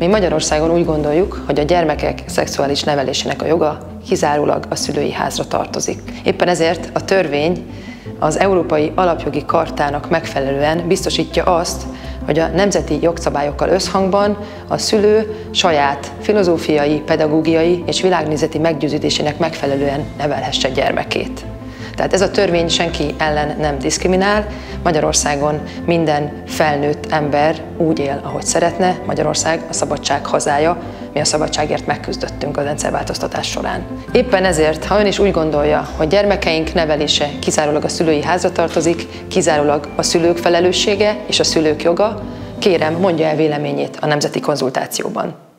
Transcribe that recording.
Mi Magyarországon úgy gondoljuk, hogy a gyermekek szexuális nevelésének a joga kizárólag a szülői házra tartozik. Éppen ezért a törvény az Európai Alapjogi Kartának megfelelően biztosítja azt, hogy a nemzeti jogszabályokkal összhangban a szülő saját filozófiai, pedagógiai és világnézeti meggyőződésének megfelelően nevelhesse gyermekét. Tehát ez a törvény senki ellen nem diszkriminál. Magyarországon minden felnőtt ember úgy él, ahogy szeretne. Magyarország a szabadság hazája. Mi a szabadságért megküzdöttünk a rendszerváltoztatás során. Éppen ezért, ha ön is úgy gondolja, hogy gyermekeink nevelése kizárólag a szülői házra tartozik, kizárólag a szülők felelőssége és a szülők joga, kérem, mondja el véleményét a nemzeti konzultációban.